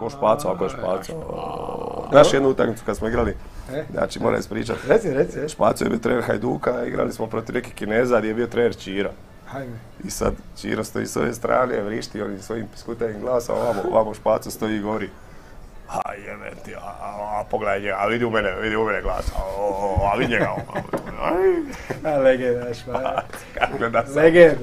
ko špacao, ko špaco. Znaš jednu utakmicu kad smo igrali, e? znači moram ispričati. Reci, reci. Špaco je bio trener Hajduka, igrali smo protiv neke Kineza gdje je bio trener Čira. I sad Čiro stoji s ove strane, vrišti onim svojim piskutavim glasom, ovamo, ovamo špaco stoji i govori. A jebe ti, a, a, a pogledaj njega, a vidi u mene, vidi u mene glas, a, a, a vidi njega. A, legenda, španac. Legenda.